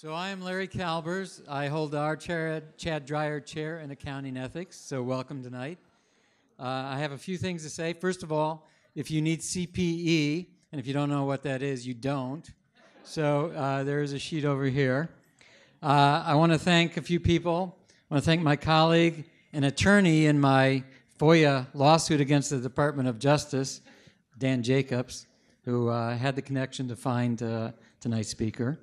So I am Larry Kalbers. I hold our Chad, Chad Dreyer Chair in Accounting Ethics. So welcome tonight. Uh, I have a few things to say. First of all, if you need CPE, and if you don't know what that is, you don't. So uh, there is a sheet over here. Uh, I want to thank a few people. I want to thank my colleague, an attorney in my FOIA lawsuit against the Department of Justice, Dan Jacobs, who uh, had the connection to find uh, tonight's speaker.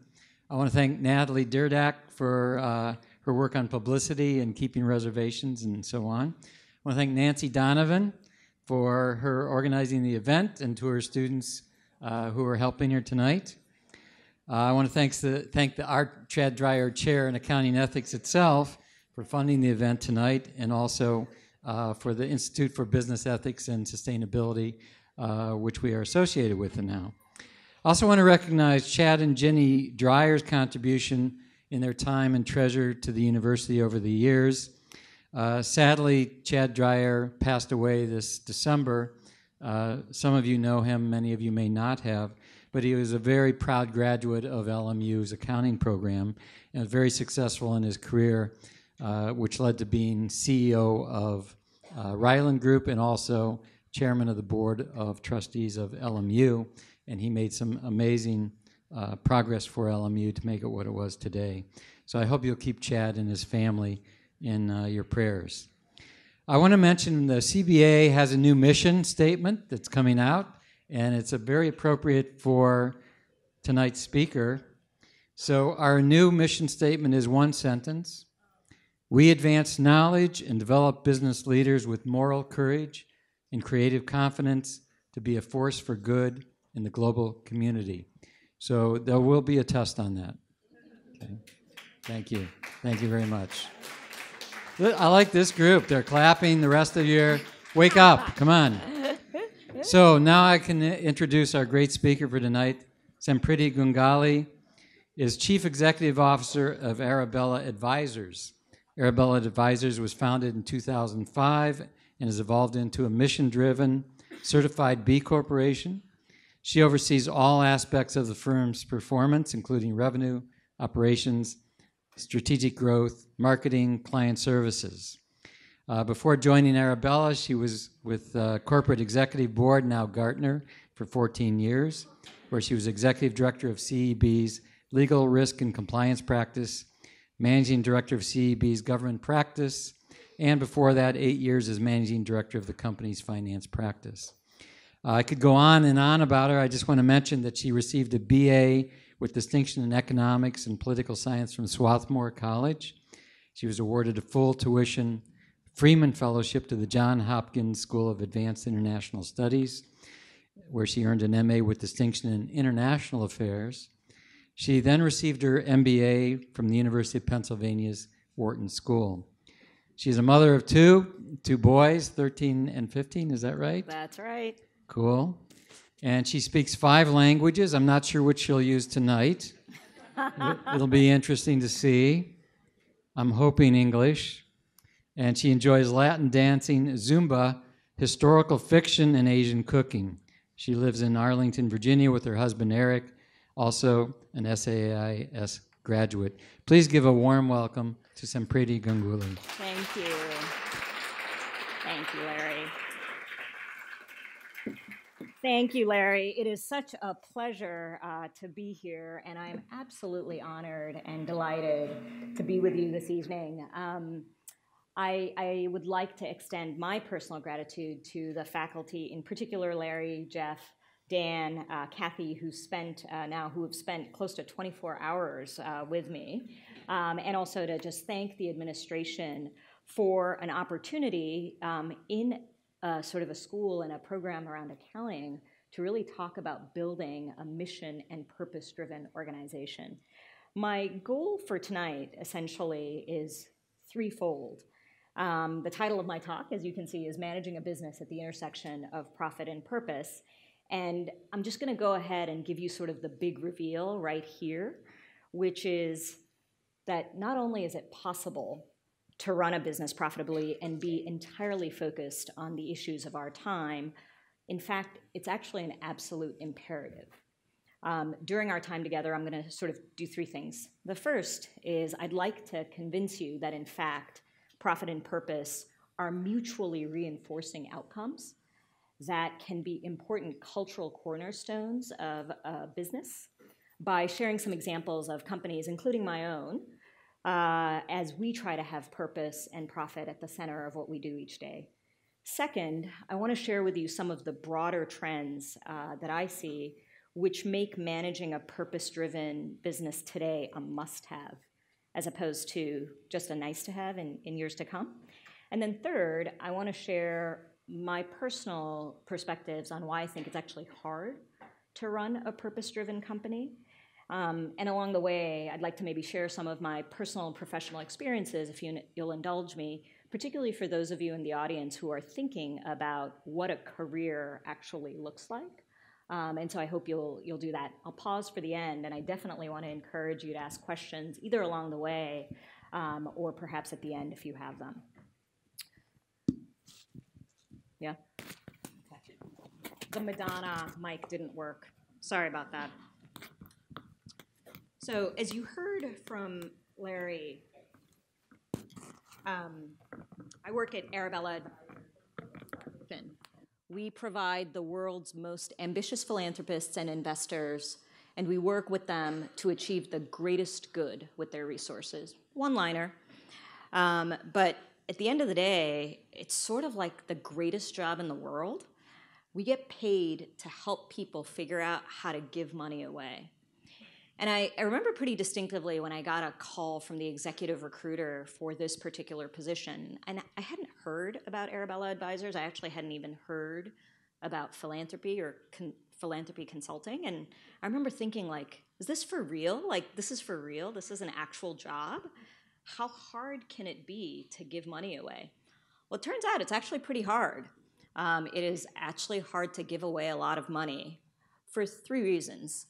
I want to thank Natalie Dirdak for uh, her work on publicity and keeping reservations and so on. I want to thank Nancy Donovan for her organizing the event and to her students uh, who are helping her tonight. Uh, I want to thank the, thank the Art Chad Dreyer Chair in Accounting Ethics itself for funding the event tonight and also uh, for the Institute for Business Ethics and Sustainability, uh, which we are associated with now. I also want to recognize Chad and Jenny Dreyer's contribution in their time and treasure to the university over the years. Uh, sadly, Chad Dreyer passed away this December. Uh, some of you know him, many of you may not have, but he was a very proud graduate of LMU's accounting program and very successful in his career, uh, which led to being CEO of uh, Ryland Group and also chairman of the board of trustees of LMU and he made some amazing uh, progress for LMU to make it what it was today. So I hope you'll keep Chad and his family in uh, your prayers. I want to mention the CBA has a new mission statement that's coming out, and it's a very appropriate for tonight's speaker. So our new mission statement is one sentence. We advance knowledge and develop business leaders with moral courage and creative confidence to be a force for good in the global community. So there will be a test on that. Okay. Thank you. Thank you very much. I like this group. They're clapping. The rest of you, wake up. Come on. So now I can introduce our great speaker for tonight. Sampriti Ganguli is Chief Executive Officer of Arabella Advisors. Arabella Advisors was founded in 2005 and has evolved into a mission driven certified B Corporation she oversees all aspects of the firm's performance, including revenue, operations, strategic growth, marketing, client services. Uh, before joining Arabella, she was with uh, Corporate Executive Board, now Gartner, for 14 years, where she was Executive Director of CEB's Legal Risk and Compliance Practice, Managing Director of CEB's Government Practice, and before that, eight years as Managing Director of the company's finance practice. Uh, I could go on and on about her. I just want to mention that she received a BA with distinction in economics and political science from Swarthmore College. She was awarded a full tuition Freeman Fellowship to the John Hopkins School of Advanced International Studies, where she earned an MA with distinction in international affairs. She then received her MBA from the University of Pennsylvania's Wharton School. She's a mother of two, two boys, 13 and 15, is that right? That's right. Cool. And she speaks five languages. I'm not sure which she'll use tonight. It'll be interesting to see. I'm hoping English. And she enjoys Latin dancing, Zumba, historical fiction, and Asian cooking. She lives in Arlington, Virginia with her husband Eric, also an SAIS graduate. Please give a warm welcome to Sampriti Ganguli. Thank you. Thank you, Larry. Thank you, Larry. It is such a pleasure uh, to be here, and I'm absolutely honored and delighted to be with you this evening. Um, I, I, would like to extend my personal gratitude to the faculty, in particular Larry, Jeff, Dan, uh, Kathy, who spent uh, now who have spent close to 24 hours uh, with me, um, and also to just thank the administration for an opportunity um, in uh, sort of a school and a program around accounting to really talk about building a mission and purpose driven organization. My goal for tonight essentially is threefold. Um, the title of my talk, as you can see, is Managing a Business at the Intersection of Profit and Purpose. And I'm just going to go ahead and give you sort of the big reveal right here, which is that not only is it possible to run a business profitably and be entirely focused on the issues of our time. In fact, it's actually an absolute imperative. Um, during our time together, I'm going to sort of do three things. The first is I'd like to convince you that, in fact, profit and purpose are mutually reinforcing outcomes that can be important cultural cornerstones of a business by sharing some examples of companies, including my own, uh, as we try to have purpose and profit at the center of what we do each day. Second, I want to share with you some of the broader trends uh, that I see which make managing a purpose driven business today a must have, as opposed to just a nice to have in, in years to come. And then, third, I want to share my personal perspectives on why I think it's actually hard to run a purpose driven company. Um, and along the way, I'd like to maybe share some of my personal and professional experiences, if you, you'll indulge me, particularly for those of you in the audience who are thinking about what a career actually looks like. Um, and so I hope you'll you'll do that. I'll pause for the end, and I definitely want to encourage you to ask questions either along the way um, or perhaps at the end if you have them. Yeah. The Madonna mic didn't work. Sorry about that. So as you heard from Larry, um, I work at Arabella. We provide the world's most ambitious philanthropists and investors, and we work with them to achieve the greatest good with their resources. One liner. Um, but at the end of the day, it's sort of like the greatest job in the world. We get paid to help people figure out how to give money away. And I, I, remember pretty distinctively when I got a call from the executive recruiter for this particular position. And I hadn't heard about Arabella Advisors. I actually hadn't even heard about philanthropy or con- philanthropy consulting. And I remember thinking, like, is this for real? Like, this is for real? This is an actual job? How hard can it be to give money away? Well, it turns out it's actually pretty hard. Um, it is actually hard to give away a lot of money for three reasons.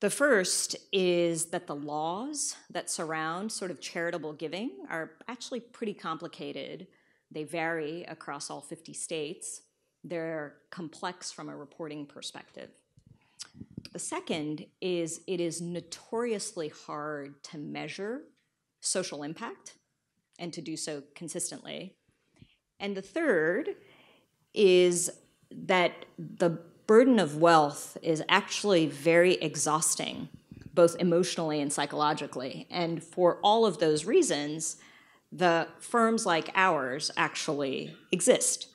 The first is that the laws that surround sort of charitable giving are actually pretty complicated. They vary across all 50 states. They're complex from a reporting perspective. The second is it is notoriously hard to measure social impact and to do so consistently. And the third is that the burden of wealth is actually very exhausting, both emotionally and psychologically. And for all of those reasons, the firms like ours actually exist.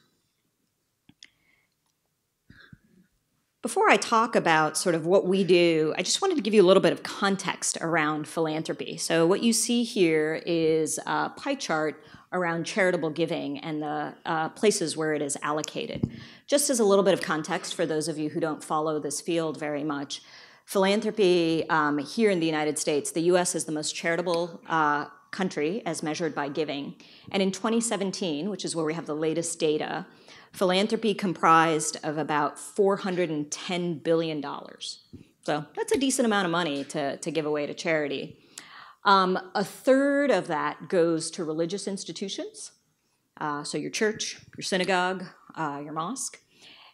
Before I talk about sort of what we do, I just wanted to give you a little bit of context around philanthropy. So, what you see here is a pie chart around charitable giving and the uh, places where it is allocated. Just as a little bit of context for those of you who don't follow this field very much, philanthropy um, here in the United States, the US is the most charitable uh, country as measured by giving. And in 2017, which is where we have the latest data, philanthropy comprised of about $410 billion. So that's a decent amount of money to, to give away to charity. Um, a third of that goes to religious institutions, uh, so your church, your synagogue, uh, your mosque.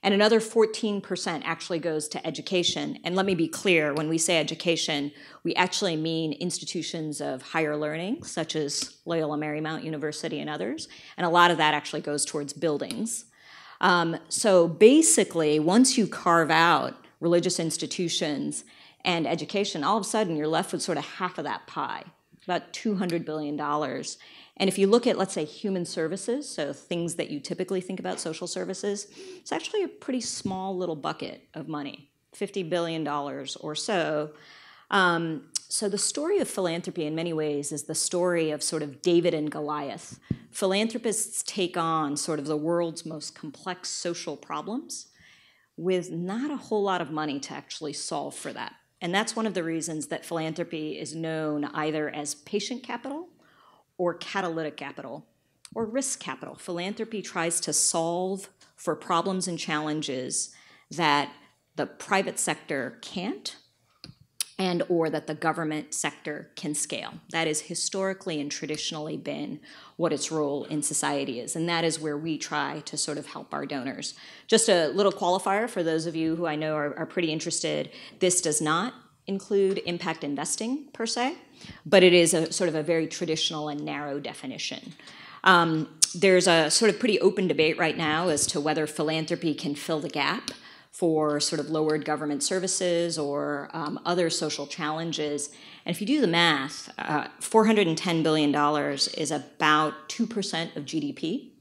And another 14% actually goes to education. And let me be clear when we say education, we actually mean institutions of higher learning, such as Loyola Marymount University and others. And a lot of that actually goes towards buildings. Um, so basically, once you carve out religious institutions and education, all of a sudden you're left with sort of half of that pie, about $200 billion. And if you look at, let's say, human services, so things that you typically think about social services, it's actually a pretty small little bucket of money, $50 billion or so. Um, so the story of philanthropy in many ways is the story of sort of David and Goliath. Philanthropists take on sort of the world's most complex social problems with not a whole lot of money to actually solve for that. And that's one of the reasons that philanthropy is known either as patient capital or catalytic capital or risk capital. Philanthropy tries to solve for problems and challenges that the private sector can't and or that the government sector can scale. That has historically and traditionally been what its role in society is, and that is where we try to sort of help our donors. Just a little qualifier for those of you who I know are, are pretty interested, this does not include impact investing per se, but it is a sort of a very traditional and narrow definition. Um, there's a sort of pretty open debate right now as to whether philanthropy can fill the gap for sort of lowered government services or um, other social challenges. And if you do the math, uh, $410 billion is about 2% of GDP.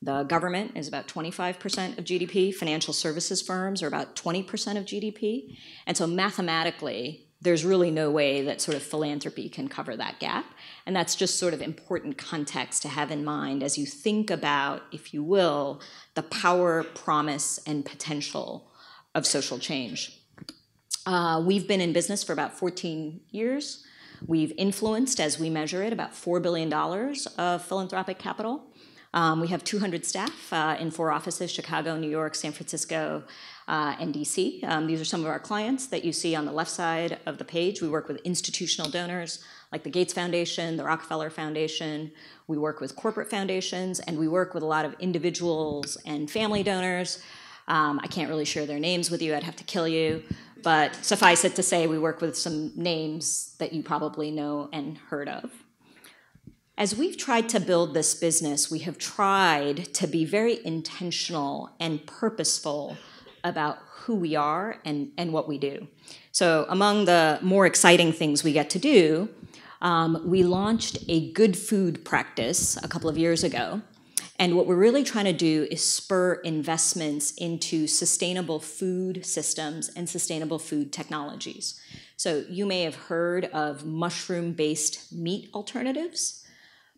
The government is about 25% of GDP. Financial services firms are about 20% of GDP. And so mathematically, there's really no way that sort of philanthropy can cover that gap. And that's just sort of important context to have in mind as you think about, if you will, the power, promise, and potential of social change. Uh, we've been in business for about 14 years. We've influenced, as we measure it, about $4 billion of philanthropic capital. Um, we have 200 staff uh, in four offices Chicago, New York, San Francisco, uh, and DC. Um, these are some of our clients that you see on the left side of the page. We work with institutional donors like the Gates Foundation, the Rockefeller Foundation. We work with corporate foundations, and we work with a lot of individuals and family donors. Um, I can't really share their names with you, I'd have to kill you. But suffice it to say, we work with some names that you probably know and heard of. As we've tried to build this business, we have tried to be very intentional and purposeful about who we are and, and what we do. So, among the more exciting things we get to do, um, we launched a good food practice a couple of years ago. And what we're really trying to do is spur investments into sustainable food systems and sustainable food technologies. So, you may have heard of mushroom based meat alternatives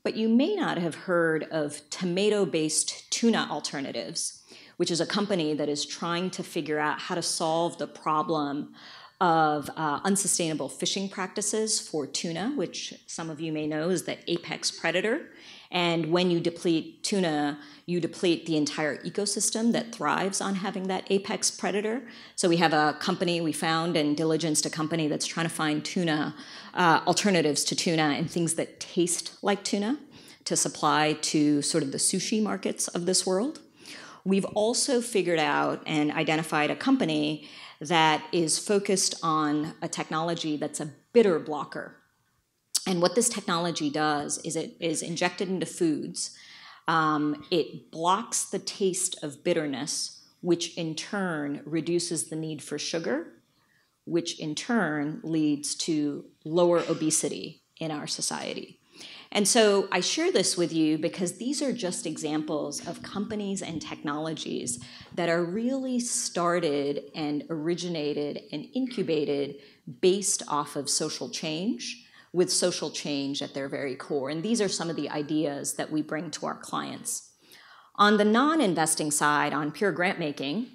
but you may not have heard of tomato based tuna alternatives, which is a company that is trying to figure out how to solve the problem of uh, unsustainable fishing practices for tuna, which some of you may know is the apex predator. And when you deplete tuna, you deplete the entire ecosystem that thrives on having that apex predator. So we have a company we found and diligenced a company that's trying to find tuna uh, alternatives to tuna and things that taste like tuna to supply to sort of the sushi markets of this world. We've also figured out and identified a company that is focused on a technology that's a bitter blocker. And what this technology does is it is injected into foods. Um, it blocks the taste of bitterness, which in turn reduces the need for sugar, which in turn leads to lower obesity in our society. And so I share this with you because these are just examples of companies and technologies that are really started and originated and incubated based off of social change with social change at their very core. And these are some of the ideas that we bring to our clients. On the non investing side, on pure grant making,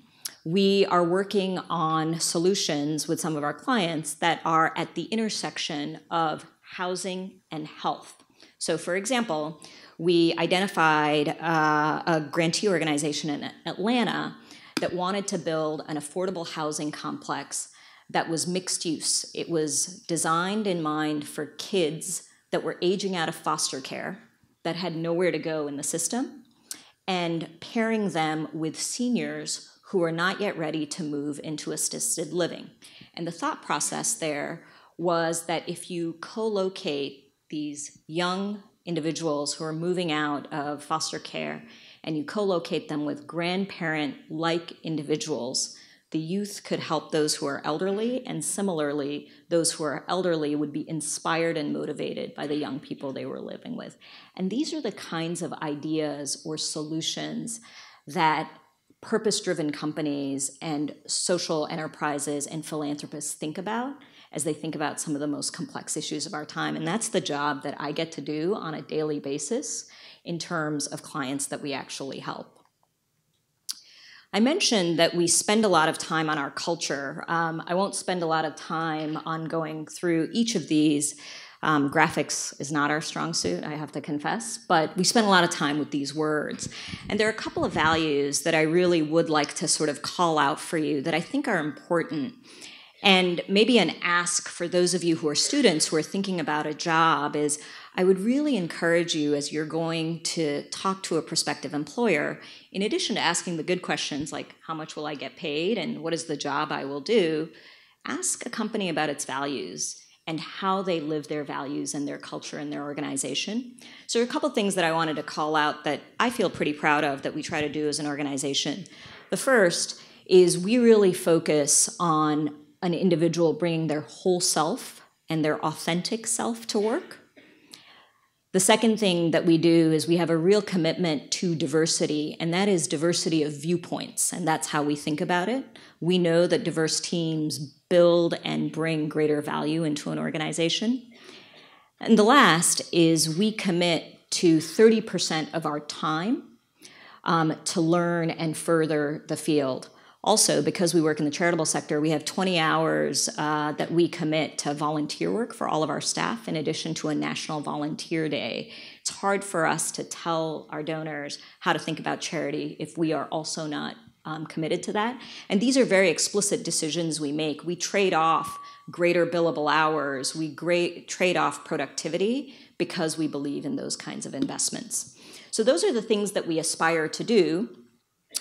we are working on solutions with some of our clients that are at the intersection of housing and health. So, for example, we identified uh, a grantee organization in Atlanta that wanted to build an affordable housing complex that was mixed use. It was designed in mind for kids that were aging out of foster care that had nowhere to go in the system and pairing them with seniors who are not yet ready to move into assisted living. And the thought process there was that if you co locate these young individuals who are moving out of foster care and you co locate them with grandparent like individuals, the youth could help those who are elderly, and similarly, those who are elderly would be inspired and motivated by the young people they were living with. And these are the kinds of ideas or solutions that purpose driven companies and social enterprises and philanthropists think about as they think about some of the most complex issues of our time. And that's the job that I get to do on a daily basis in terms of clients that we actually help. I mentioned that we spend a lot of time on our culture. Um, I won't spend a lot of time on going through each of these. Um, graphics is not our strong suit, I have to confess, but we spend a lot of time with these words. And there are a couple of values that I really would like to sort of call out for you that I think are important And maybe an ask for those of you who are students who are thinking about a job is I would really encourage you as you're going to talk to a prospective employer, in addition to asking the good questions like how much will I get paid and what is the job I will do, ask a company about its values and how they live their values and their culture and their organization. So, there are a couple things that I wanted to call out that I feel pretty proud of that we try to do as an organization. The first is we really focus on an individual bringing their whole self and their authentic self to work. The second thing that we do is we have a real commitment to diversity, and that is diversity of viewpoints, and that's how we think about it. We know that diverse teams build and bring greater value into an organization. And the last is we commit to 30% of our time um, to learn and further the field. Also, because we work in the charitable sector, we have 20 hours uh, that we commit to volunteer work for all of our staff, in addition to a National Volunteer Day. It's hard for us to tell our donors how to think about charity if we are also not um, committed to that. And these are very explicit decisions we make. We trade off greater billable hours, we great, trade off productivity because we believe in those kinds of investments. So, those are the things that we aspire to do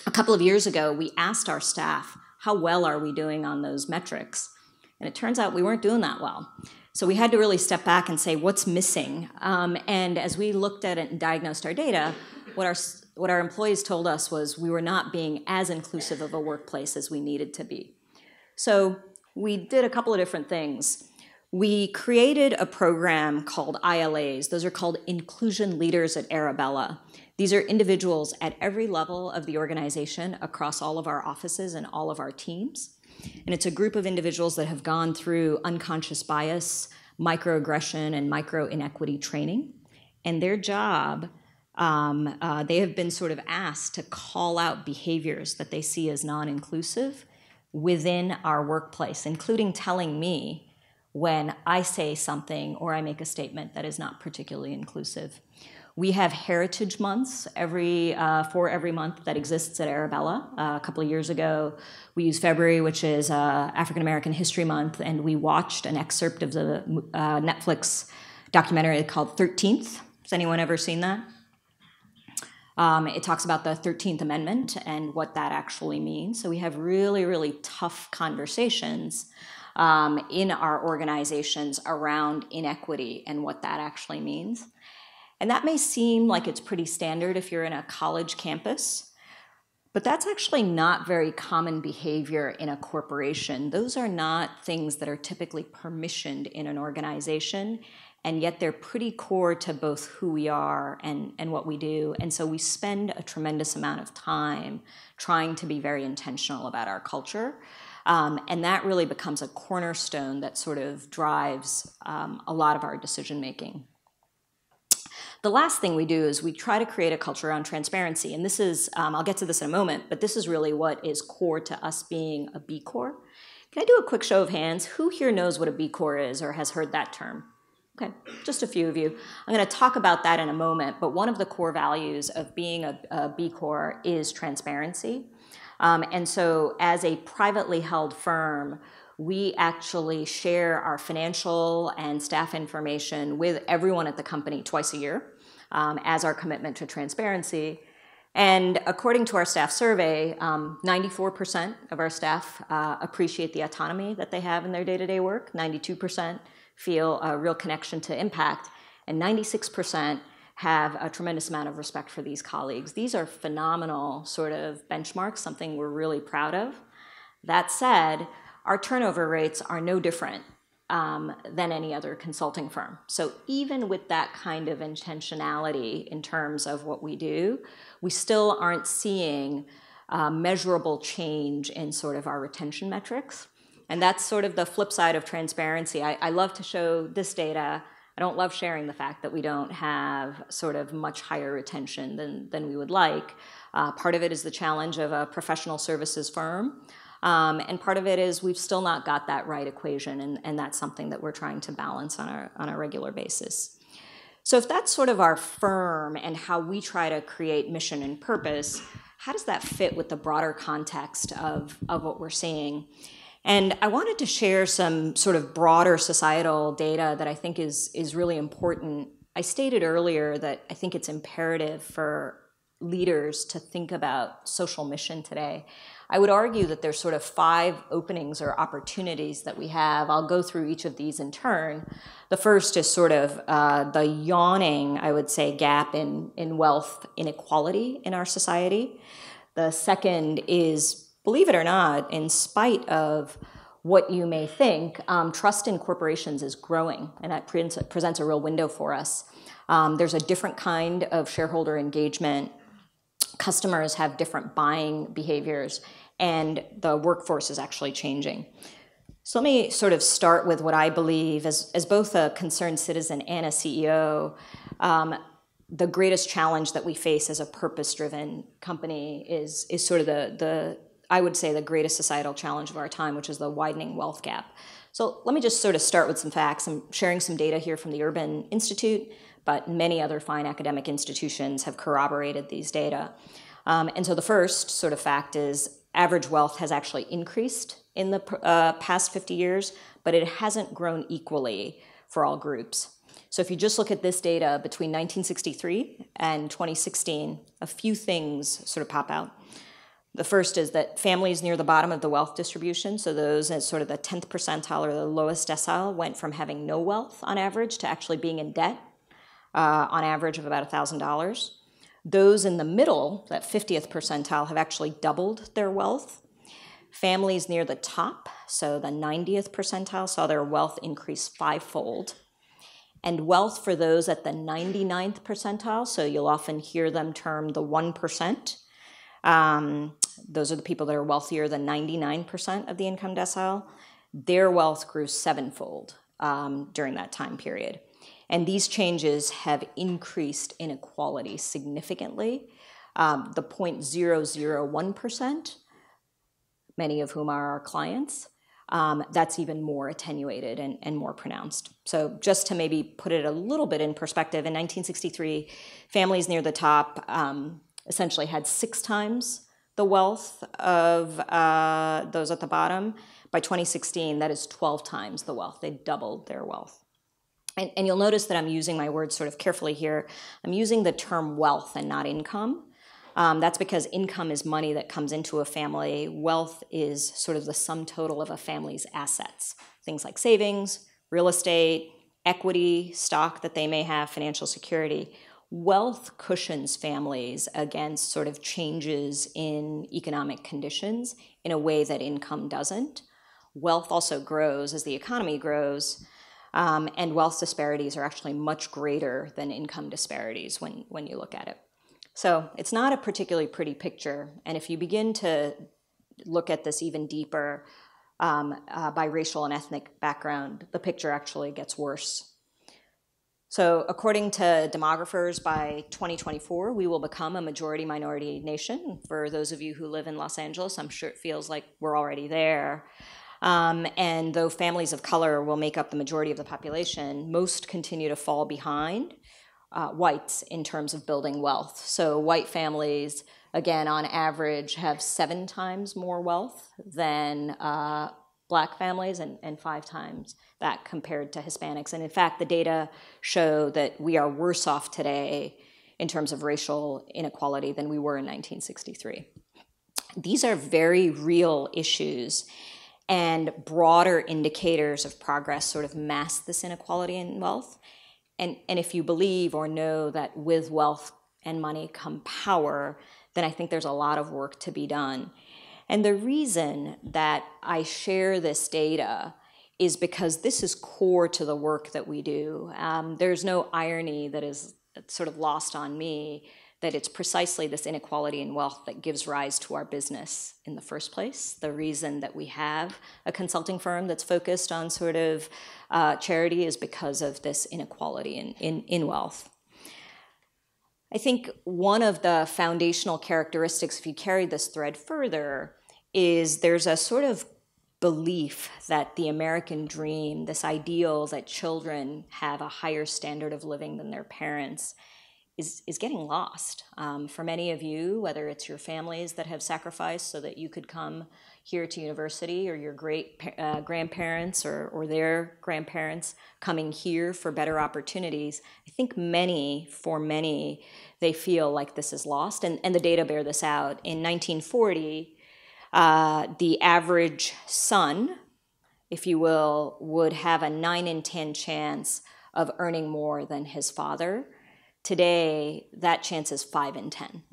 a couple of years ago, we asked our staff, how well are we doing on those metrics? And it turns out we weren't doing that well. So we had to really step back and say, what's missing? Um, and as we looked at it and diagnosed our data, what our, what our employees told us was we were not being as inclusive of a workplace as we needed to be. So we did a couple of different things. We created a program called ILAs. Those are called Inclusion Leaders at Arabella. These are individuals at every level of the organization across all of our offices and all of our teams. And it's a group of individuals that have gone through unconscious bias, microaggression, and micro inequity training. And their job, um, uh, they have been sort of asked to call out behaviors that they see as non inclusive within our workplace, including telling me when I say something or I make a statement that is not particularly inclusive. We have heritage months every uh, for every month that exists at Arabella. Uh, a couple of years ago, we used February, which is uh, African American History Month, and we watched an excerpt of the uh, Netflix documentary called Thirteenth. Has anyone ever seen that? Um, it talks about the 13th Amendment and what that actually means. So we have really, really tough conversations um, in our organizations around inequity and what that actually means. And that may seem like it's pretty standard if you're in a college campus, but that's actually not very common behavior in a corporation. Those are not things that are typically permissioned in an organization, and yet they're pretty core to both who we are and, and what we do. And so we spend a tremendous amount of time trying to be very intentional about our culture. Um, and that really becomes a cornerstone that sort of drives um, a lot of our decision making. The last thing we do is we try to create a culture around transparency. And this is, um, I'll get to this in a moment, but this is really what is core to us being a B Corp. Can I do a quick show of hands? Who here knows what a B Corp is or has heard that term? Okay, just a few of you. I'm going to talk about that in a moment, but one of the core values of being a, a B Corp is transparency. Um, and so, as a privately held firm, we actually share our financial and staff information with everyone at the company twice a year um, as our commitment to transparency. And according to our staff survey, um, 94% of our staff uh, appreciate the autonomy that they have in their day to day work, 92% feel a real connection to impact, and 96% have a tremendous amount of respect for these colleagues. These are phenomenal sort of benchmarks, something we're really proud of. That said, our turnover rates are no different um, than any other consulting firm. So even with that kind of intentionality in terms of what we do, we still aren't seeing uh, measurable change in sort of our retention metrics. And that's sort of the flip side of transparency. I, I love to show this data. I don't love sharing the fact that we don't have sort of much higher retention than, than we would like. Uh, part of it is the challenge of a professional services firm. Um, and part of it is we've still not got that right equation, and, and that's something that we're trying to balance on a, on a regular basis. So, if that's sort of our firm and how we try to create mission and purpose, how does that fit with the broader context of, of what we're seeing? And I wanted to share some sort of broader societal data that I think is, is really important. I stated earlier that I think it's imperative for leaders to think about social mission today. I would argue that there's sort of five openings or opportunities that we have. I'll go through each of these in turn. The first is sort of uh, the yawning, I would say, gap in, in wealth inequality in our society. The second is, believe it or not, in spite of what you may think, um, trust in corporations is growing, and that presents, presents a real window for us. Um, there's a different kind of shareholder engagement. Customers have different buying behaviors and the workforce is actually changing. So let me sort of start with what I believe, as, as both a concerned citizen and a CEO, um, the greatest challenge that we face as a purpose-driven company is, is sort of the, the, I would say, the greatest societal challenge of our time, which is the widening wealth gap. So let me just sort of start with some facts. I'm sharing some data here from the Urban Institute, but many other fine academic institutions have corroborated these data. Um, and so the first sort of fact is average wealth has actually increased in the uh, past 50 years, but it hasn't grown equally for all groups. So if you just look at this data between 1963 and 2016, a few things sort of pop out. The first is that families near the bottom of the wealth distribution, so those at sort of the 10th percentile or the lowest decile, went from having no wealth on average to actually being in debt uh, on average of about $1,000. Those in the middle, that 50th percentile, have actually doubled their wealth. Families near the top, so the 90th percentile, saw their wealth increase fivefold. And wealth for those at the 99th percentile, so you'll often hear them termed the 1%. Um, those are the people that are wealthier than 99% of the income decile. Their wealth grew sevenfold um, during that time period. And these changes have increased inequality significantly. Um, the 0.001%, many of whom are our clients, um, that's even more attenuated and, and more pronounced. So, just to maybe put it a little bit in perspective, in 1963, families near the top um, essentially had six times the wealth of uh, those at the bottom. By 2016, that is 12 times the wealth. They doubled their wealth. And, and, you'll notice that I'm using my words sort of carefully here. I'm using the term wealth and not income. Um, that's because income is money that comes into a family. Wealth is sort of the sum total of a family's assets, things like savings, real estate, equity, stock that they may have, financial security. Wealth cushions families against sort of changes in economic conditions in a way that income doesn't. Wealth also grows as the economy grows. Um, and wealth disparities are actually much greater than income disparities when, when you look at it. So it's not a particularly pretty picture. And if you begin to look at this even deeper um, uh, by racial and ethnic background, the picture actually gets worse. So, according to demographers, by 2024, we will become a majority minority nation. For those of you who live in Los Angeles, I'm sure it feels like we're already there. Um, and though families of color will make up the majority of the population, most continue to fall behind uh, whites in terms of building wealth. So, white families, again, on average, have seven times more wealth than uh, black families and, and five times that compared to Hispanics. And in fact, the data show that we are worse off today in terms of racial inequality than we were in 1963. These are very real issues and broader indicators of progress sort of mask this inequality in wealth. And, and if you believe or know that with wealth and money come power, then I think there's a lot of work to be done. And the reason that I share this data is because this is core to the work that we do. Um, there's no irony that is sort of lost on me that it's precisely this inequality in wealth that gives rise to our business in the first place. The reason that we have a consulting firm that's focused on sort of uh, charity is because of this inequality in, in, in wealth. I think one of the foundational characteristics, if you carry this thread further, is there's a sort of belief that the American dream, this ideal that children have a higher standard of living than their parents, is, is getting lost. Um, for many of you, whether it's your families that have sacrificed so that you could come here to university, or your great uh, grandparents or, or their grandparents coming here for better opportunities, I think many, for many, they feel like this is lost. And, and the data bear this out. In 1940, uh, the average son, if you will, would have a 9 in 10 chance of earning more than his father. Today, that chance is 5 in 10.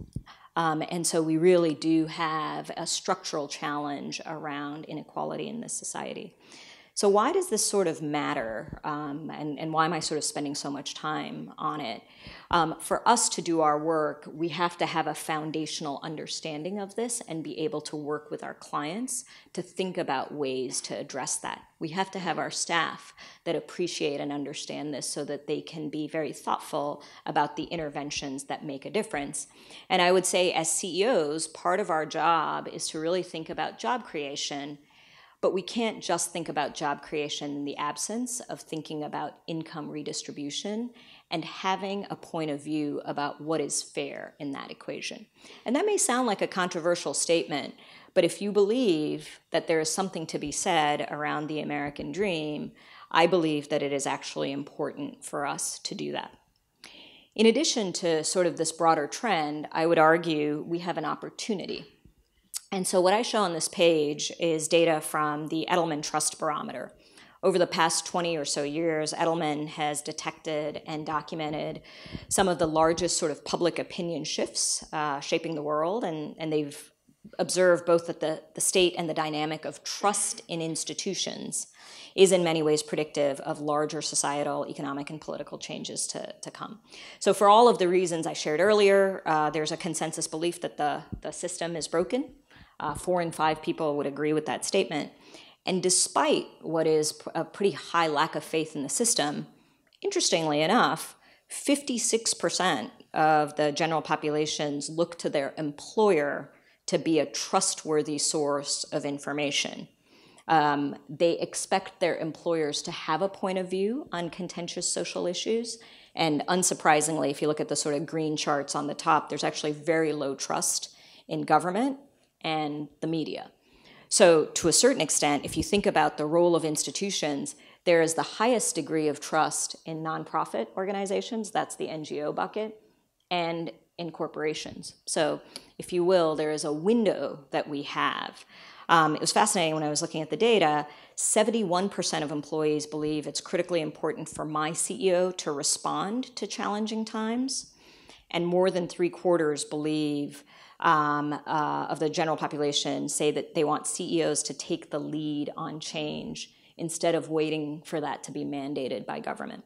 Um, and so we really do have a structural challenge around inequality in this society. So, why does this sort of matter? Um, and, and why am I sort of spending so much time on it? Um, for us to do our work, we have to have a foundational understanding of this and be able to work with our clients to think about ways to address that. We have to have our staff that appreciate and understand this so that they can be very thoughtful about the interventions that make a difference. And I would say, as CEOs, part of our job is to really think about job creation but we can't just think about job creation in the absence of thinking about income redistribution and having a point of view about what is fair in that equation. And that may sound like a controversial statement, but if you believe that there is something to be said around the American dream, I believe that it is actually important for us to do that. In addition to sort of this broader trend, I would argue we have an opportunity and so, what I show on this page is data from the Edelman Trust Barometer. Over the past 20 or so years, Edelman has detected and documented some of the largest sort of public opinion shifts uh, shaping the world, and, and they've observed both that the, the state and the dynamic of trust in institutions is in many ways predictive of larger societal, economic, and political changes to, to come. So, for all of the reasons I shared earlier, uh, there's a consensus belief that the, the system is broken uh, four in five people would agree with that statement. And despite what is a pretty high lack of faith in the system, interestingly enough, 56% of the general populations look to their employer to be a trustworthy source of information. Um, they expect their employers to have a point of view on contentious social issues. And unsurprisingly, if you look at the sort of green charts on the top, there's actually very low trust in government and the media. So, to a certain extent, if you think about the role of institutions, there is the highest degree of trust in nonprofit organizations, that's the NGO bucket, and in corporations. So, if you will, there is a window that we have. Um, it was fascinating when I was looking at the data. 71% of employees believe it's critically important for my CEO to respond to challenging times, and more than three quarters believe um, uh, of the general population say that they want CEOs to take the lead on change instead of waiting for that to be mandated by government.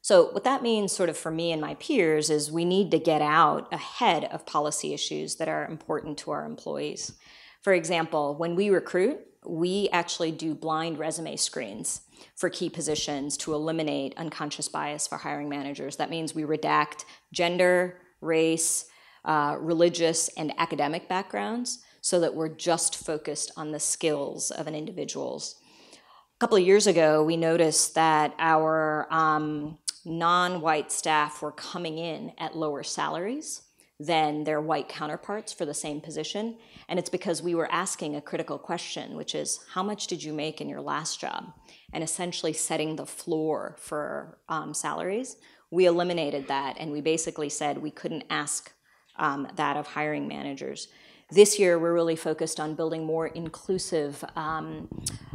So, what that means, sort of for me and my peers, is we need to get out ahead of policy issues that are important to our employees. For example, when we recruit, we actually do blind resume screens for key positions to eliminate unconscious bias for hiring managers. That means we redact gender, race, uh, religious, and academic backgrounds so that we're just focused on the skills of an individual's. A couple of years ago, we noticed that our um, non white staff were coming in at lower salaries than their white counterparts for the same position. And it's because we were asking a critical question, which is how much did you make in your last job? And essentially setting the floor for um, salaries. We eliminated that and we basically said we couldn't ask um, that of hiring managers. This year, we're really focused on building more inclusive um,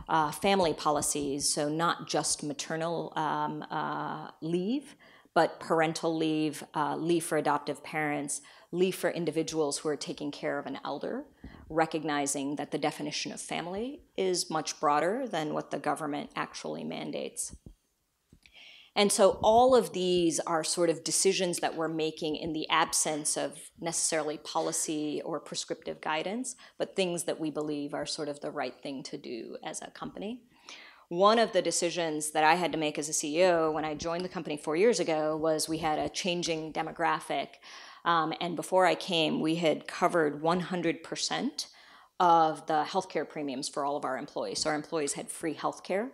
uh, family policies, so not just maternal um, uh, leave, but parental leave, uh, leave for adoptive parents, leave for individuals who are taking care of an elder, recognizing that the definition of family is much broader than what the government actually mandates. And so all of these are sort of decisions that we're making in the absence of necessarily policy or prescriptive guidance, but things that we believe are sort of the right thing to do as a company. One of the decisions that I had to make as a CEO when I joined the company four years ago was we had a changing demographic. Um, and before I came, we had covered 100% of the healthcare premiums for all of our employees. So our employees had free healthcare.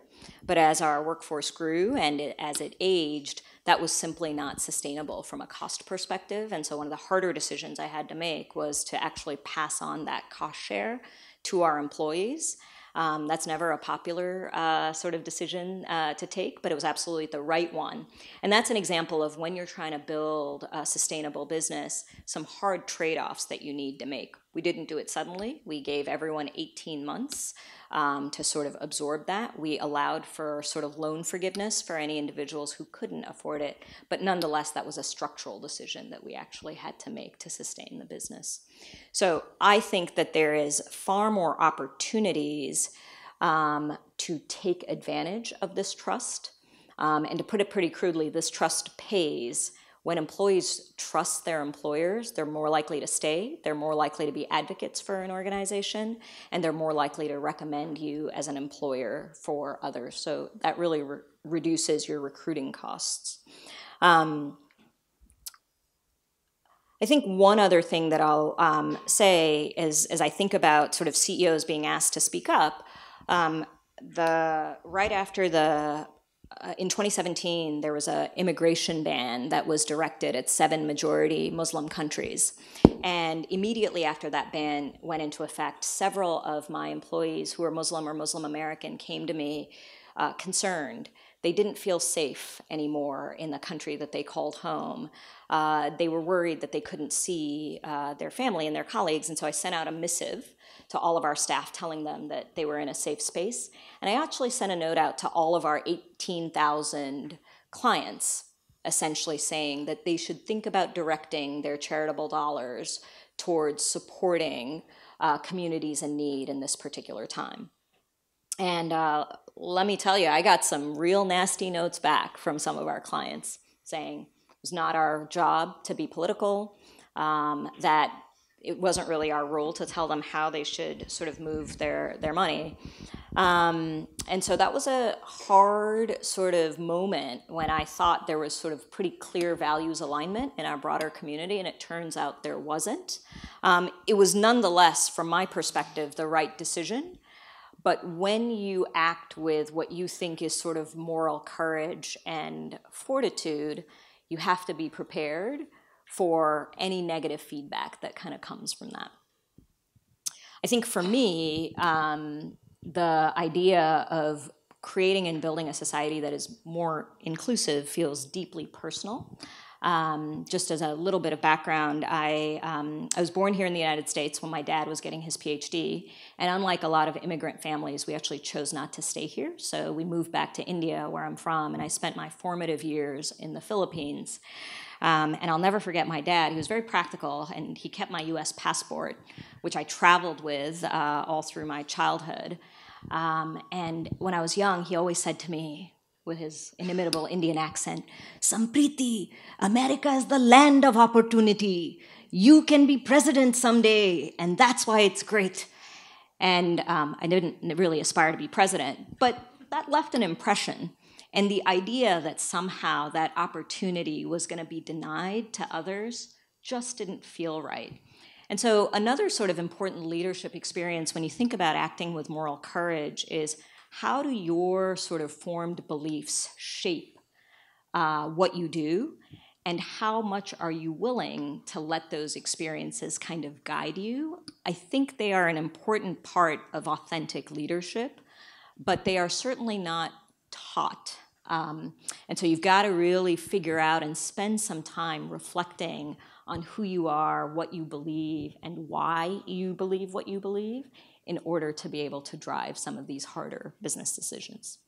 But as our workforce grew and it, as it aged, that was simply not sustainable from a cost perspective. And so one of the harder decisions I had to make was to actually pass on that cost share to our employees. Um, that's never a popular uh, sort of decision uh, to take, but it was absolutely the right one. And that's an example of when you're trying to build a sustainable business, some hard trade offs that you need to make. We didn't do it suddenly. We gave everyone 18 months um, to sort of absorb that. We allowed for sort of loan forgiveness for any individuals who couldn't afford it, but nonetheless, that was a structural decision that we actually had to make to sustain the business. So I think that there is far more opportunities um, to take advantage of this trust. Um, and to put it pretty crudely, this trust pays when employees trust their employers, they're more likely to stay, they're more likely to be advocates for an organization, and they're more likely to recommend you as an employer for others. So that really re- reduces your recruiting costs. Um, I think one other thing that I'll um, say is, as I think about sort of CEOs being asked to speak up, um, the right after the uh, in 2017, there was an immigration ban that was directed at seven majority Muslim countries. And immediately after that ban went into effect, several of my employees who are Muslim or Muslim American came to me uh, concerned. They didn't feel safe anymore in the country that they called home. Uh, they were worried that they couldn't see uh, their family and their colleagues, and so I sent out a missive to all of our staff telling them that they were in a safe space. And I actually sent a note out to all of our 18,000 clients, essentially saying that they should think about directing their charitable dollars towards supporting uh, communities in need in this particular time. And uh, let me tell you, I got some real nasty notes back from some of our clients saying it was not our job to be political, um, that it wasn't really our role to tell them how they should sort of move their their money. Um, and so that was a hard sort of moment when I thought there was sort of pretty clear values alignment in our broader community, and it turns out there wasn't. Um, it was nonetheless, from my perspective, the right decision. But when you act with what you think is sort of moral courage and fortitude, you have to be prepared for any negative feedback that kind of comes from that. I think for me, um, the idea of creating and building a society that is more inclusive feels deeply personal. Um, just as a little bit of background, I, um, I was born here in the United States when my dad was getting his PhD. And unlike a lot of immigrant families, we actually chose not to stay here. So we moved back to India, where I'm from, and I spent my formative years in the Philippines. Um, and I'll never forget my dad. He was very practical, and he kept my U.S. passport, which I traveled with uh, all through my childhood. Um, and when I was young, he always said to me, with his inimitable Indian accent, Sampriti, America is the land of opportunity. You can be president someday, and that's why it's great. And um, I didn't really aspire to be president, but that left an impression. And the idea that somehow that opportunity was going to be denied to others just didn't feel right. And so, another sort of important leadership experience when you think about acting with moral courage is how do your sort of formed beliefs shape uh, what you do? And how much are you willing to let those experiences kind of guide you? I think they are an important part of authentic leadership, but they are certainly not taught. Um, and so you've got to really figure out and spend some time reflecting on who you are, what you believe, and why you believe what you believe in order to be able to drive some of these harder business decisions.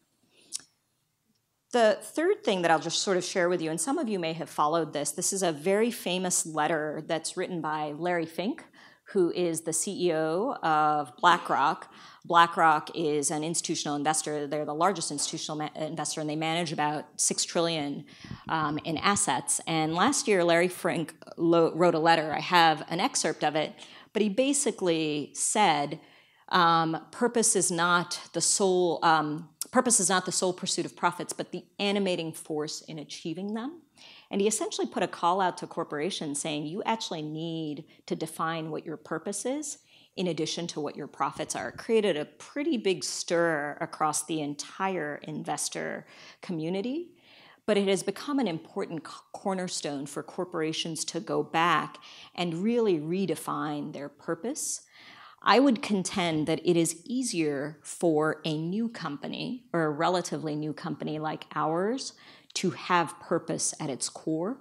The third thing that I'll just sort of share with you, and some of you may have followed this, this is a very famous letter that's written by Larry Fink, who is the CEO of BlackRock. BlackRock is an institutional investor. They're the largest institutional investor, and they manage about six trillion um, in assets. And last year, Larry Fink wrote a letter. I have an excerpt of it, but he basically said, um, "Purpose is not the sole. Um, purpose is not the sole pursuit of profits, but the animating force in achieving them." And he essentially put a call out to corporations saying, you actually need to define what your purpose is in addition to what your profits are. It created a pretty big stir across the entire investor community. But it has become an important cornerstone for corporations to go back and really redefine their purpose. I would contend that it is easier for a new company or a relatively new company like ours to have purpose at its core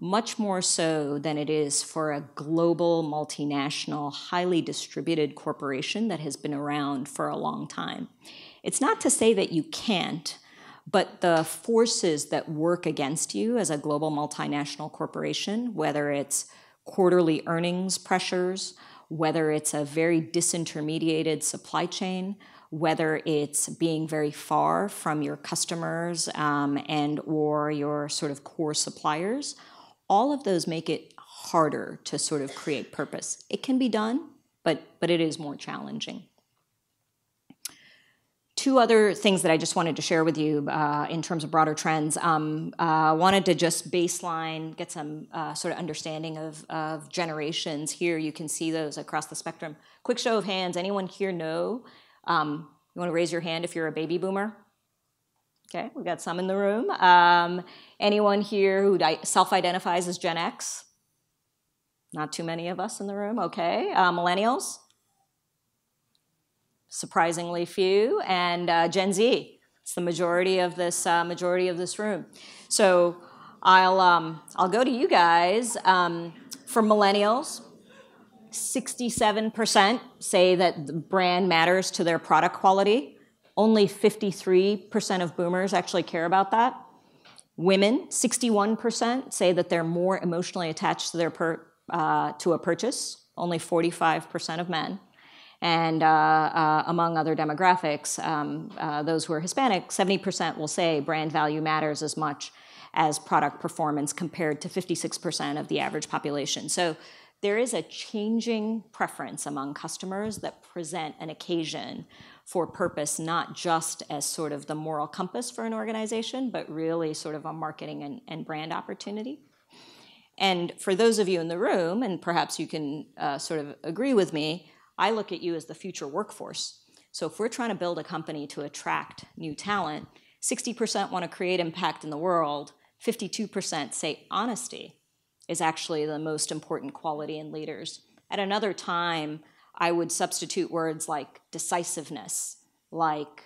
much more so than it is for a global, multinational, highly distributed corporation that has been around for a long time. It's not to say that you can't, but the forces that work against you as a global multinational corporation, whether it's quarterly earnings pressures, whether it's a very disintermediated supply chain, whether it's being very far from your customers um, and or your sort of core suppliers all of those make it harder to sort of create purpose. It can be done, but, but it is more challenging. Two other things that I just wanted to share with you uh, in terms of broader trends. Um, uh, wanted to just baseline, get some uh, sort of understanding of, of generations. Here you can see those across the spectrum. Quick show of hands. Anyone here know? Um, you want to raise your hand if you're a baby boomer? Okay, we've got some in the room. Um, anyone here who self identifies as Gen X? Not too many of us in the room. Okay, uh, millennials? Surprisingly few, and uh, Gen Z. It's the majority of this uh, majority of this room. So I'll um, I'll go to you guys. Um, for millennials, 67% say that the brand matters to their product quality. Only 53% of boomers actually care about that. Women, 61% say that they're more emotionally attached to their per, uh, to a purchase. Only 45% of men. And uh, uh, among other demographics, um, uh, those who are Hispanic, 70% will say brand value matters as much as product performance compared to 56% of the average population. So there is a changing preference among customers that present an occasion for purpose, not just as sort of the moral compass for an organization, but really sort of a marketing and, and brand opportunity. And for those of you in the room, and perhaps you can uh, sort of agree with me, I look at you as the future workforce. So if we're trying to build a company to attract new talent, 60% want to create impact in the world, 52% say honesty is actually the most important quality in leaders. At another time, I would substitute words like decisiveness, like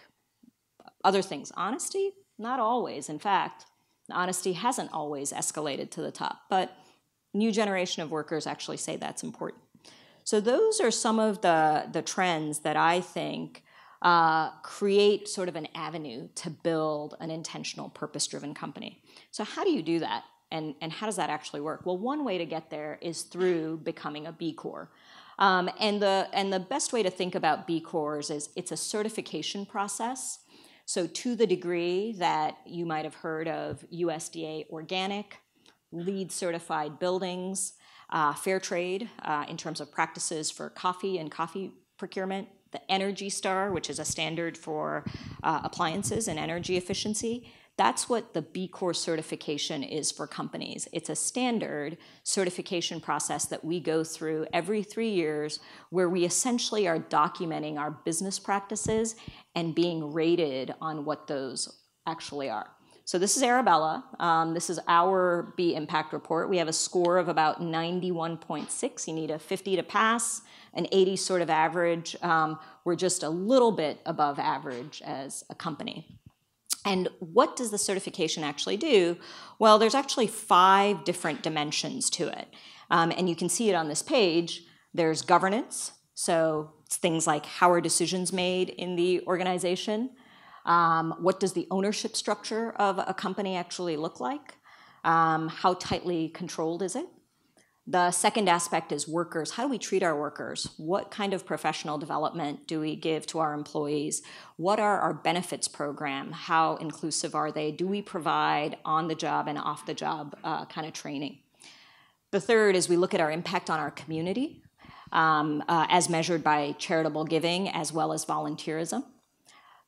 other things. Honesty? Not always. In fact, honesty hasn't always escalated to the top, but new generation of workers actually say that's important. So those are some of the, the trends that I think uh, create sort of an avenue to build an intentional, purpose-driven company. So how do you do that? And, and how does that actually work? Well, one way to get there is through becoming a B Corp. Um, and, the, and the best way to think about B Corps is it's a certification process. So, to the degree that you might have heard of USDA organic, LEED certified buildings, uh, fair trade uh, in terms of practices for coffee and coffee procurement, the Energy Star, which is a standard for uh, appliances and energy efficiency, that's what the B Corp certification is for companies. It's a standard certification process that we go through every three years where we essentially are documenting our business practices and being rated on what those actually are. So this is Arabella. Um, this is our B impact report. We have a score of about 91.6. You need a 50 to pass, an 80 sort of average. Um, we're just a little bit above average as a company. And what does the certification actually do? Well, there's actually five different dimensions to it. Um, and you can see it on this page. There's governance, so it's things like how are decisions made in the organization? Um, what does the ownership structure of a company actually look like? Um, how tightly controlled is it? The second aspect is workers. How do we treat our workers? What kind of professional development do we give to our employees? What are our benefits program? How inclusive are they? Do we provide on the job and off the job uh, kind of training? The third is we look at our impact on our community um, uh, as measured by charitable giving as well as volunteerism.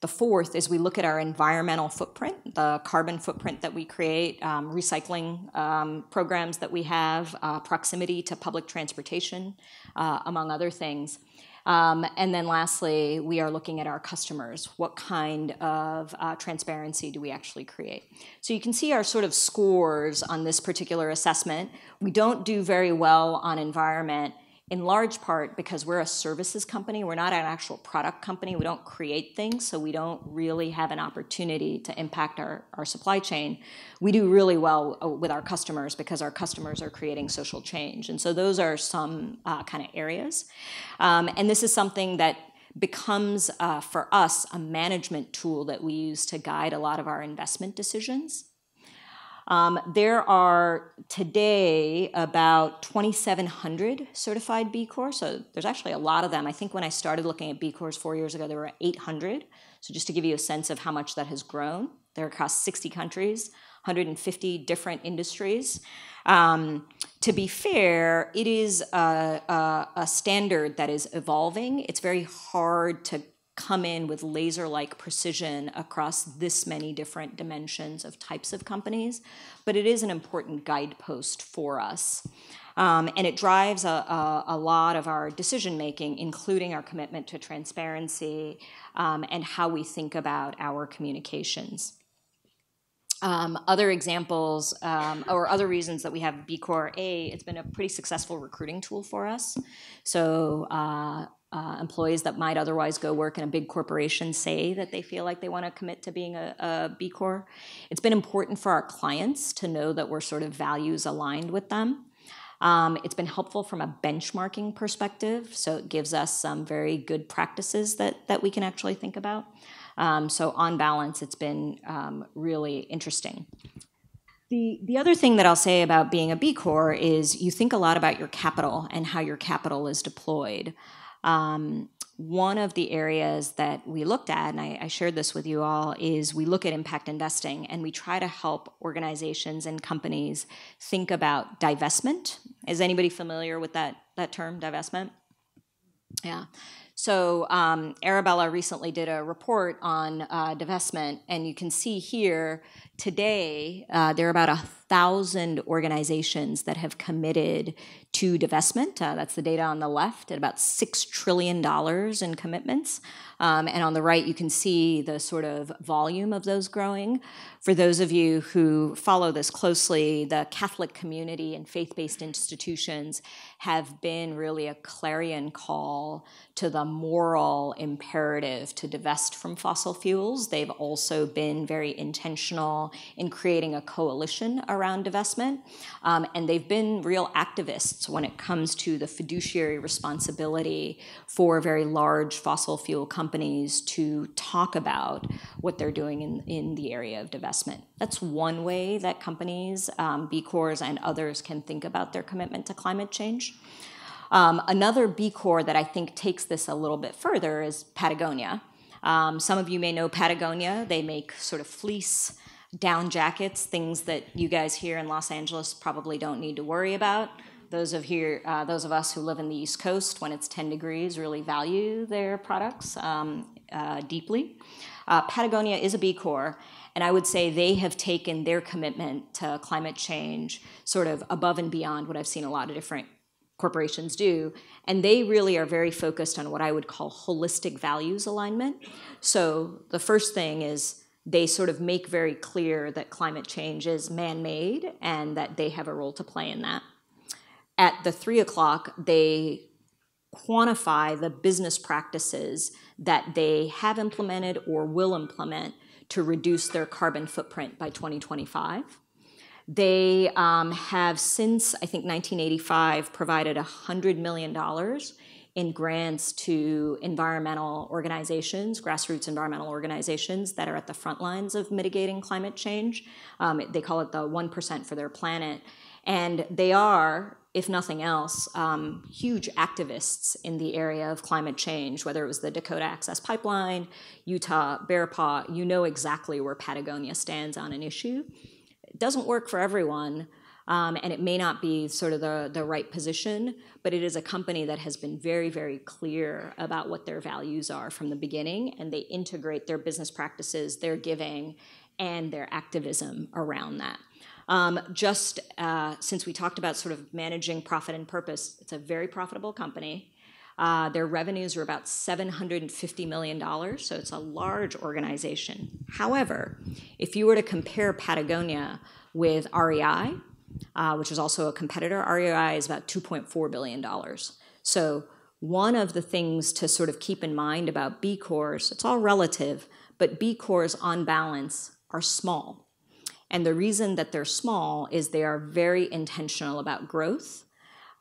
The fourth is we look at our environmental footprint, the carbon footprint that we create, um, recycling um, programs that we have, uh, proximity to public transportation, uh, among other things. Um, and then lastly, we are looking at our customers. What kind of uh, transparency do we actually create? So you can see our sort of scores on this particular assessment. We don't do very well on environment in large part because we're a services company. We're not an actual product company. We don't create things, so we don't really have an opportunity to impact our, our supply chain. We do really well uh, with our customers because our customers are creating social change. And so those are some uh, kind of areas. Um, and this is something that becomes, uh, for us, a management tool that we use to guide a lot of our investment decisions. Um, there are today about 2,700 certified B Corps. So there's actually a lot of them. I think when I started looking at B Corps four years ago, there were 800. So just to give you a sense of how much that has grown, they're across 60 countries, 150 different industries. Um, to be fair, it is a, a, a standard that is evolving. It's very hard to come in with laser like precision across this many different dimensions of types of companies, but it is an important guidepost for us. Um, and it drives a, a, a, lot of our decision making, including our commitment to transparency um, and how we think about our communications. Um, other examples um, or other reasons that we have B Corps A, it's been a pretty successful recruiting tool for us. So uh, uh, employees that might otherwise go work in a big corporation say that they feel like they want to commit to being a, a B Corp. It's been important for our clients to know that we're sort of values aligned with them. Um, it's been helpful from a benchmarking perspective, so it gives us some very good practices that, that we can actually think about. Um, so, on balance, it's been um, really interesting. The, the other thing that I'll say about being a B Corp is you think a lot about your capital and how your capital is deployed. Um, one of the areas that we looked at, and I, I, shared this with you all, is we look at impact investing and we try to help organizations and companies think about divestment. Is anybody familiar with that, that term, divestment? Yeah. So um, Arabella recently did a report on uh, divestment, and you can see here today uh, there are about a thousand organizations that have committed to divestment. Uh, that's the data on the left at about $6 trillion in commitments. Um, and on the right, you can see the sort of volume of those growing. For those of you who follow this closely, the Catholic community and faith based institutions have been really a clarion call to the moral imperative to divest from fossil fuels. They've also been very intentional in creating a coalition around divestment. Um, and they've been real activists when it comes to the fiduciary responsibility for very large fossil fuel companies to talk about what they're doing in, in the area of divestment. That's one way that companies, um, B Corps, and others can think about their commitment to climate change. Um, another B Corp that I think takes this a little bit further is Patagonia. Um, some of you may know Patagonia. They make sort of fleece down jackets, things that you guys here in Los Angeles probably don't need to worry about. Those of here, uh, those of us who live in the East Coast, when it's 10 degrees, really value their products um, uh, deeply. Uh, Patagonia is a B Corp, and I would say they have taken their commitment to climate change sort of above and beyond what I've seen a lot of different corporations do. And they really are very focused on what I would call holistic values alignment. So the first thing is they sort of make very clear that climate change is man made and that they have a role to play in that. At the three o'clock, they quantify the business practices that they have implemented or will implement to reduce their carbon footprint by 2025. They um, have since, I think, 1985, provided $100 million in grants to environmental organizations, grassroots environmental organizations that are at the front lines of mitigating climate change. Um, they call it the 1% for their planet. And they are, if nothing else, um, huge activists in the area of climate change, whether it was the Dakota Access Pipeline, Utah, Bear Paw, you know exactly where Patagonia stands on an issue. It doesn't work for everyone, um, and it may not be sort of the, the right position, but it is a company that has been very, very clear about what their values are from the beginning, and they integrate their business practices, their giving, and their activism around that. Um, just uh, since we talked about sort of managing profit and purpose, it's a very profitable company. Uh, their revenues are about $750 million, so it's a large organization. However, if you were to compare Patagonia with REI, uh, which is also a competitor, REI is about $2.4 billion. So one of the things to sort of keep in mind about B Corps, it's all relative, but B Corps on balance are small. And the reason that they're small is they are very intentional about growth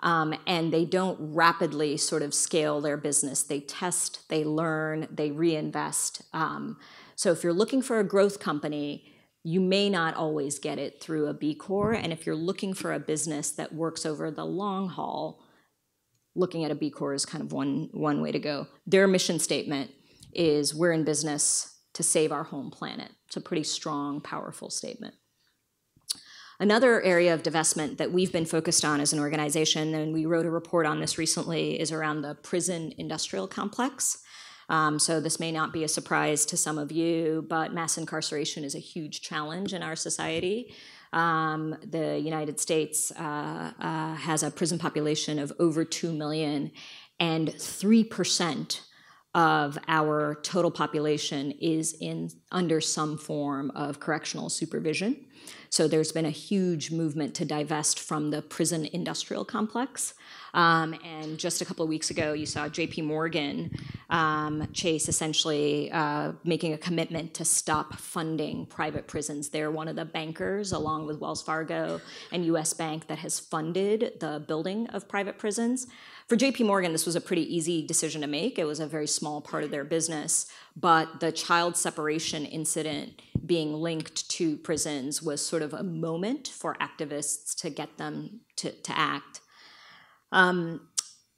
um, and they don't rapidly sort of scale their business. They test, they learn, they reinvest. Um, so if you're looking for a growth company, you may not always get it through a B Corps. And if you're looking for a business that works over the long haul, looking at a B Corps is kind of one, one way to go. Their mission statement is we're in business to save our home planet. It's a pretty strong, powerful statement. Another area of divestment that we've been focused on as an organization, and we wrote a report on this recently, is around the prison industrial complex. Um, so this may not be a surprise to some of you, but mass incarceration is a huge challenge in our society. Um, the United States uh, uh, has a prison population of over 2 million, and 3% of our total population is in under some form of correctional supervision. So there's been a huge movement to divest from the prison industrial complex. Um, and just a couple of weeks ago, you saw JP Morgan um, Chase essentially uh, making a commitment to stop funding private prisons. They're one of the bankers, along with Wells Fargo and US Bank, that has funded the building of private prisons. For JP Morgan, this was a pretty easy decision to make. It was a very small part of their business, but the child separation incident being linked to prisons was sort of a moment for activists to get them to, to act. Um,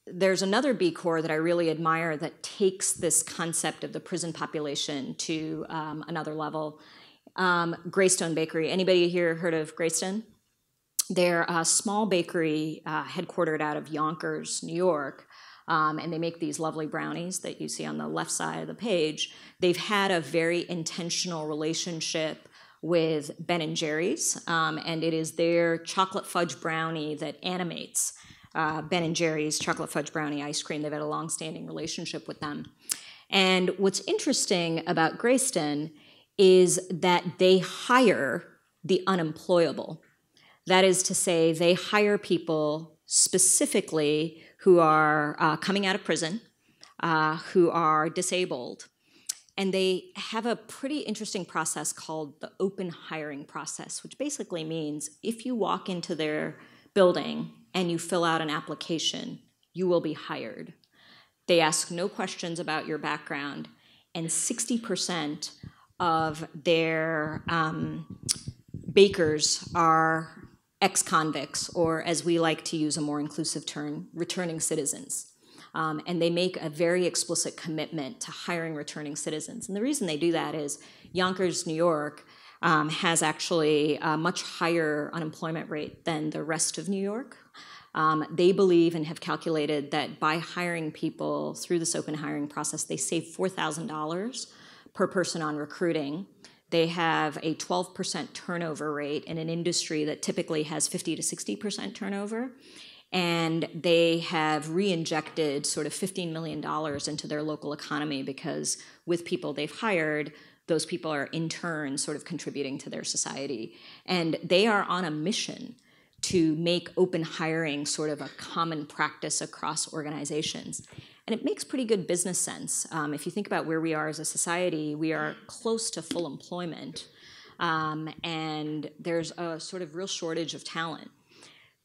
there's another B Corps that I really admire that takes this concept of the prison population to um, another level. Um, Greyston Bakery. Anybody here heard of Greyston? They're a small bakery uh, headquartered out of Yonkers, New York, um, and they make these lovely brownies that you see on the left side of the page. They've had a very intentional relationship with Ben and Jerry's, um, and it is their chocolate fudge brownie that animates uh, Ben and Jerry's chocolate fudge brownie ice cream. They've had a long-standing relationship with them. And what's interesting about Greyston is that they hire the unemployable. That is to say, they hire people specifically who are uh, coming out of prison, uh, who are disabled. And they have a pretty interesting process called the open hiring process, which basically means if you walk into their building and you fill out an application, you will be hired. They ask no questions about your background, and 60% of their um, bakers are ex convicts, or as we like to use a more inclusive term, returning citizens. Um, and they make a very explicit commitment to hiring returning citizens. And the reason they do that is Yonkers, New York, um, has actually a much higher unemployment rate than the rest of New York. Um, they believe and have calculated that by hiring people through this open hiring process, they save $4,000 per person on recruiting. They have a 12% turnover rate in an industry that typically has 50 to 60% turnover. And they have re injected sort of $15 million into their local economy because with people they've hired, those people are in turn sort of contributing to their society. And they are on a mission to make open hiring sort of a common practice across organizations. And it makes pretty good business sense. Um, if you think about where we are as a society, we are close to full employment, um, and there's a sort of real shortage of talent.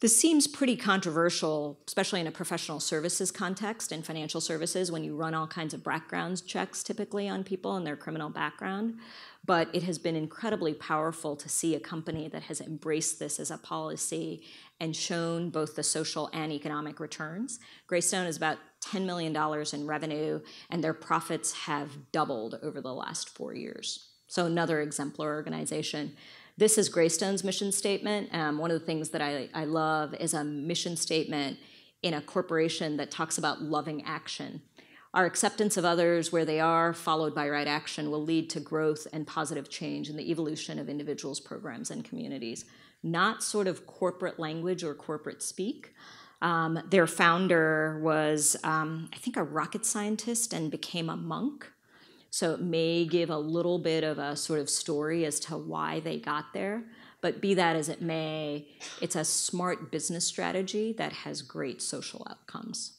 This seems pretty controversial, especially in a professional services context in financial services when you run all kinds of background checks typically on people and their criminal background but it has been incredibly powerful to see a company that has embraced this as a policy and shown both the social and economic returns. Greyston is about $10 million in revenue, and their profits have doubled over the last four years. So, another exemplar organization. This is Greyston's mission statement. Um, one of the things that I, I love is a mission statement in a corporation that talks about loving action. Our acceptance of others where they are, followed by right action, will lead to growth and positive change in the evolution of individuals, programs, and communities. Not sort of corporate language or corporate speak, Um, their founder was, um, I think, a rocket scientist and became a monk. So it may give a little bit of a sort of story as to why they got there. But be that as it may, it's a smart business strategy that has great social outcomes.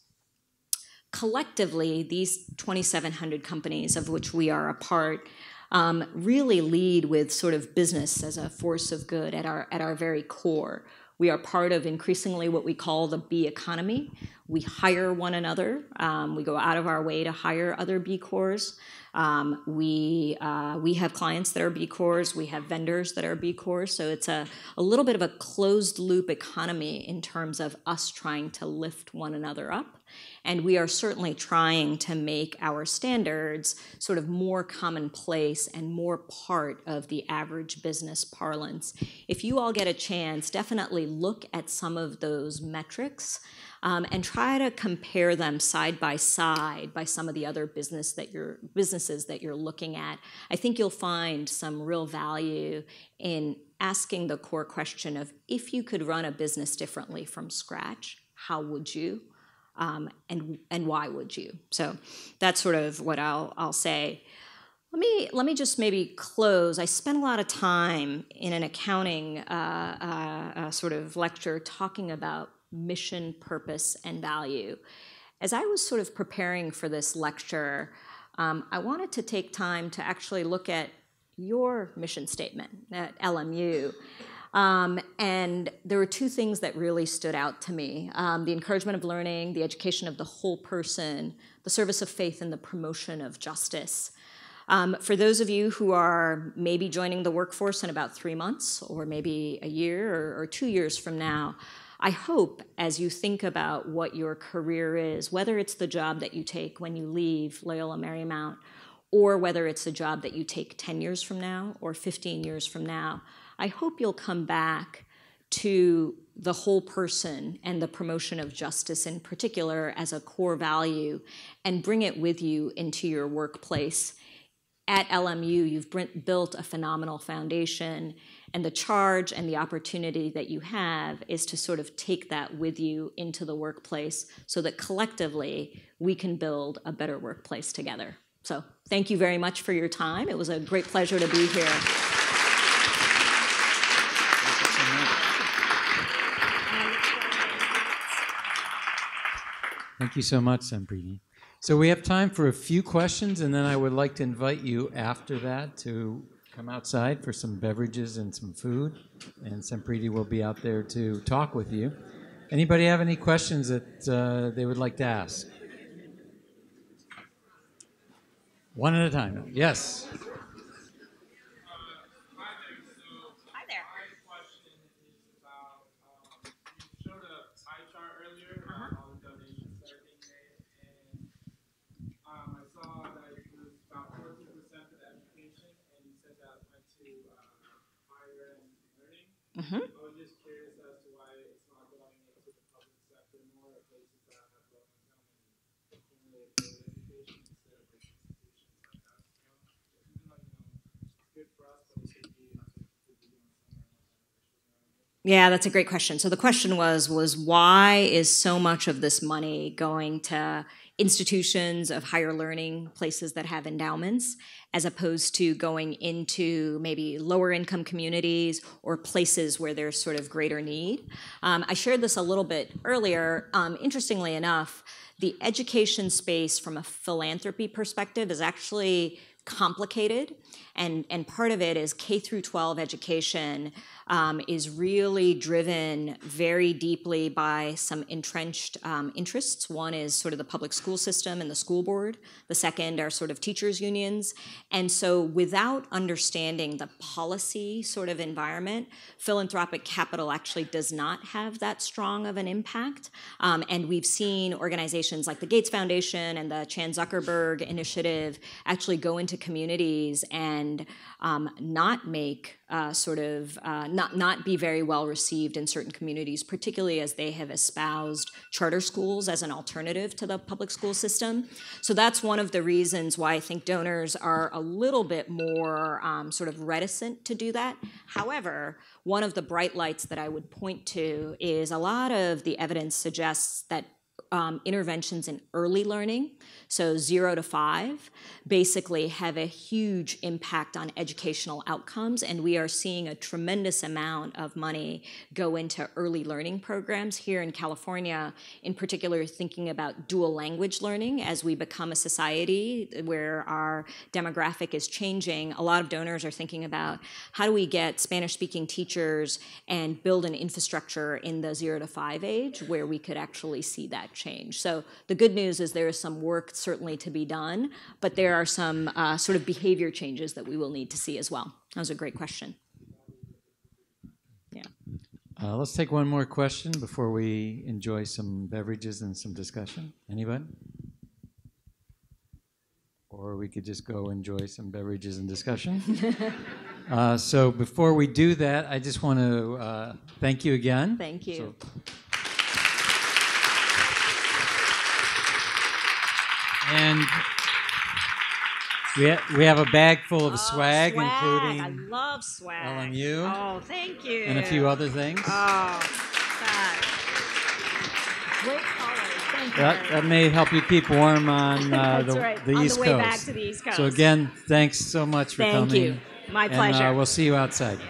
Collectively, these 2,700 companies, of which we are a part, um, really lead with sort of business as a force of good at our, at our very core. We are part of increasingly what we call the B economy. We hire one another. Um, we go out of our way to hire other B Corps. Um, we, uh, we have clients that are B Corps, we have vendors that are B Corps, so it's a, a little bit of a closed loop economy in terms of us trying to lift one another up. And we are certainly trying to make our standards sort of more commonplace and more part of the average business parlance. If you all get a chance, definitely look at some of those metrics um, and try to compare them side by side by some of the other business that you're, businesses that you're looking at. I think you'll find some real value in asking the core question of if you could run a business differently from scratch, how would you? Um, and and why would you? So that's sort of what I'll I'll say. Let me let me just maybe close. I spent a lot of time in an accounting uh, uh, uh, sort of lecture talking about mission, purpose, and value. As I was sort of preparing for this lecture, um, I wanted to take time to actually look at your mission statement at LMU. Um, and there were two things that really stood out to me um, the encouragement of learning, the education of the whole person, the service of faith, and the promotion of justice. Um, for those of you who are maybe joining the workforce in about three months, or maybe a year or, or two years from now, I hope as you think about what your career is, whether it's the job that you take when you leave Loyola Marymount, or whether it's a job that you take 10 years from now or 15 years from now, I hope you'll come back to the whole person and the promotion of justice in particular as a core value and bring it with you into your workplace. At LMU, you've built a phenomenal foundation and the charge and the opportunity that you have is to sort of take that with you into the workplace so that collectively we can build a better workplace together. So, thank you very much for your time. It was a great pleasure to be here. Thank you so much, Sampriti. So we have time for a few questions, and then I would like to invite you after that to come outside for some beverages and some food, and Sampriti will be out there to talk with you. Anybody have any questions that uh, they would like to ask? One at a time. Yes. Mm-hmm. I was just curious as to why it's not going into the public sector more, or places that have low income and accumulate education instead of like institutions like us. You know, even though you know it's good for us, but it should Mm-hmm. be yeah, that's a great question. So the question was was why is so much of this money going to institutions of higher learning, places that have endowments, as opposed to going into maybe lower income communities or places where there's sort of greater need. Um, I shared this a little bit earlier. Um, interestingly enough, the education space from a philanthropy perspective is actually complicated and, and part of it is k through 12 education um, is really driven very deeply by some entrenched um, interests. One is sort of the public school system and the school board. The second are sort of teachers' unions. And so, without understanding the policy sort of environment, philanthropic capital actually does not have that strong of an impact. Um, and we've seen organizations like the Gates Foundation and the Chan Zuckerberg Initiative actually go into into communities and um, not make uh, sort of uh, not not be very well received in certain communities, particularly as they have espoused charter schools as an alternative to the public school system. So that's one of the reasons why I think donors are a little bit more um, sort of reticent to do that. However, one of the bright lights that I would point to is a lot of the evidence suggests that um, interventions in early learning, so zero to five, basically have a huge impact on educational outcomes. And we are seeing a tremendous amount of money go into early learning programs here in California, in particular, thinking about dual language learning as we become a society where our demographic is changing. A lot of donors are thinking about how do we get Spanish speaking teachers and build an infrastructure in the zero to five age where we could actually see that change. So the good news is there is some work certainly to be done, but there are some uh, sort of behavior changes that we will need to see as well. That was a great question. Yeah. Uh, let's take one more question before we enjoy some beverages and some discussion. Anybody? Or we could just go enjoy some beverages and discussion. uh, so before we do that, I just want to uh, thank you again. Thank you. So- and we, ha- we have a bag full of swag, including I love swag. LMU. Oh, thank you. and a few other things. Oh, that. Great colors. Thank you. That, that may help you keep warm on uh, the, right. the On East the way Coast. back to the East Coast. So again, thanks so much for Thank coming. you. My And, pleasure. uh, we'll see you outside. Yeah.